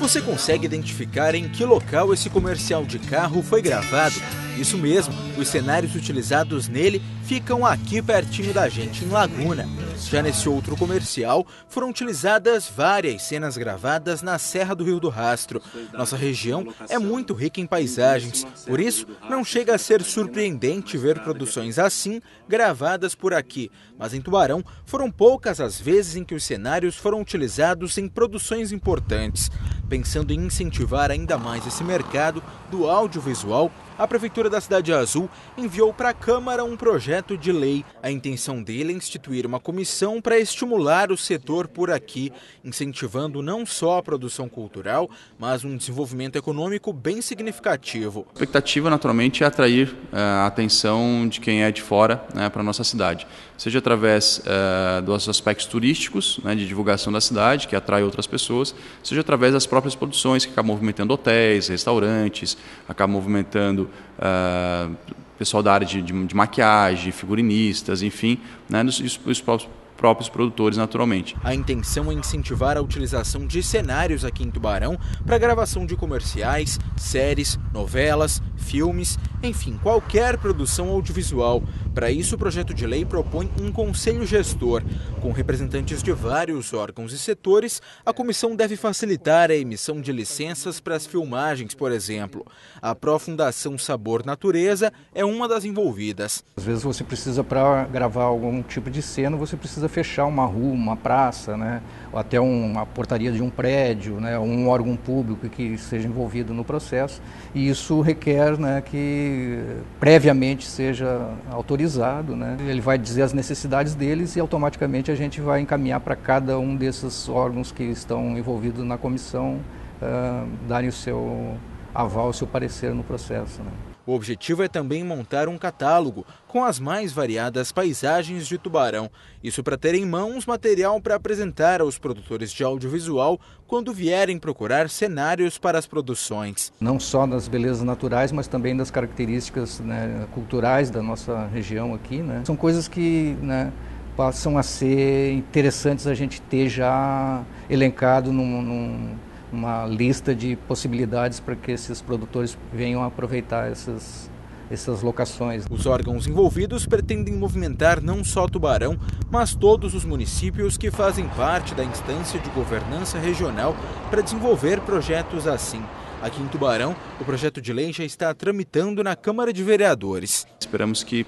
Você consegue identificar em que local esse comercial de carro foi gravado? Isso mesmo, os cenários utilizados nele ficam aqui pertinho da gente, em Laguna. Já nesse outro comercial, foram utilizadas várias cenas gravadas na Serra do Rio do Rastro. Nossa região é muito rica em paisagens, por isso não chega a ser surpreendente ver produções assim gravadas por aqui. Mas em Tubarão, foram poucas as vezes em que os cenários foram utilizados em produções importantes. Pensando em incentivar ainda mais esse mercado do audiovisual, a Prefeitura da Cidade Azul enviou para a Câmara um projeto de lei. A intenção dele é instituir uma comissão para estimular o setor por aqui, incentivando não só a produção cultural, mas um desenvolvimento econômico bem significativo. A expectativa, naturalmente, é atrair eh, a atenção de quem é de fora né, para a nossa cidade, seja através uh, dos aspectos turísticos, né, de divulgação da cidade, que atrai outras pessoas, seja através das próprias produções, que acabam movimentando hotéis, restaurantes, acabam movimentando uh, pessoal da área de, de, de maquiagem, figurinistas, enfim, né, os, os próprios próprios produtores, naturalmente. A intenção é incentivar a utilização de cenários aqui em Tubarão para gravação de comerciais, séries, novelas, filmes, enfim, qualquer produção audiovisual. Para isso, o projeto de lei propõe um conselho gestor. Com representantes de vários órgãos e setores, a comissão deve facilitar a emissão de licenças para as filmagens, por exemplo. A Profundação Sabor Natureza é uma das envolvidas. Às vezes você precisa, para gravar algum tipo de cena, você precisa fechar uma rua, uma praça, né? ou até uma portaria de um prédio, né? um órgão público que esteja envolvido no processo. E isso requer né, que previamente seja autorizado. Né? Ele vai dizer as necessidades deles e automaticamente a gente vai encaminhar para cada um desses órgãos que estão envolvidos na comissão uh, darem o seu aval, o seu parecer no processo. Né? O objetivo é também montar um catálogo com as mais variadas paisagens de Tubarão. Isso para ter em mãos material para apresentar aos produtores de audiovisual quando vierem procurar cenários para as produções. Não só das belezas naturais, mas também das características né, culturais da nossa região aqui. Né? São coisas que né, passam a ser interessantes a gente ter já elencado num, num uma lista de possibilidades para que esses produtores venham aproveitar essas, essas locações. Os órgãos envolvidos pretendem movimentar não só Tubarão, mas todos os municípios que fazem parte da instância de governança regional para desenvolver projetos assim. Aqui em Tubarão, o projeto de lei já está tramitando na Câmara de Vereadores. Esperamos que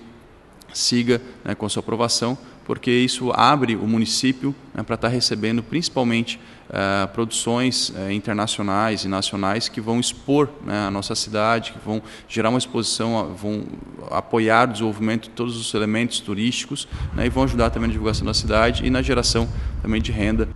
siga né, com sua aprovação, porque isso abre o município né, para estar recebendo principalmente uh, produções uh, internacionais e nacionais que vão expor né, a nossa cidade, que vão gerar uma exposição, vão apoiar o desenvolvimento de todos os elementos turísticos né, e vão ajudar também na divulgação da cidade e na geração também de renda